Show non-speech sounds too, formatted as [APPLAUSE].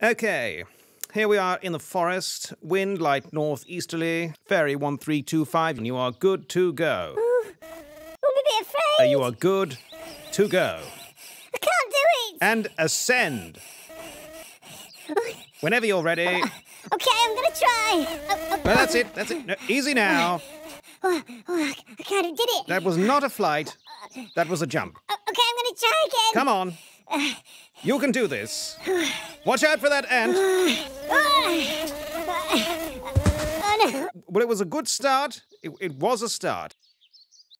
Okay, here we are in the forest. Wind light northeasterly. Fairy 1325, and you are good to go. Ooh, I'm a bit Uh, you are good to go. I can't do it. And ascend. [LAUGHS] Whenever you're ready. Okay, I'm gonna try. Oh, oh, Well, that's it. That's it. No, easy now. oh, oh, I kind of did it. That was not a flight. That was a jump. Oh, okay, I'm gonna try again. Come on. You can do this. [SIGHS] Watch out for that ant. Oh [SIGHS] no. Well, it was a good start. It, it was a start.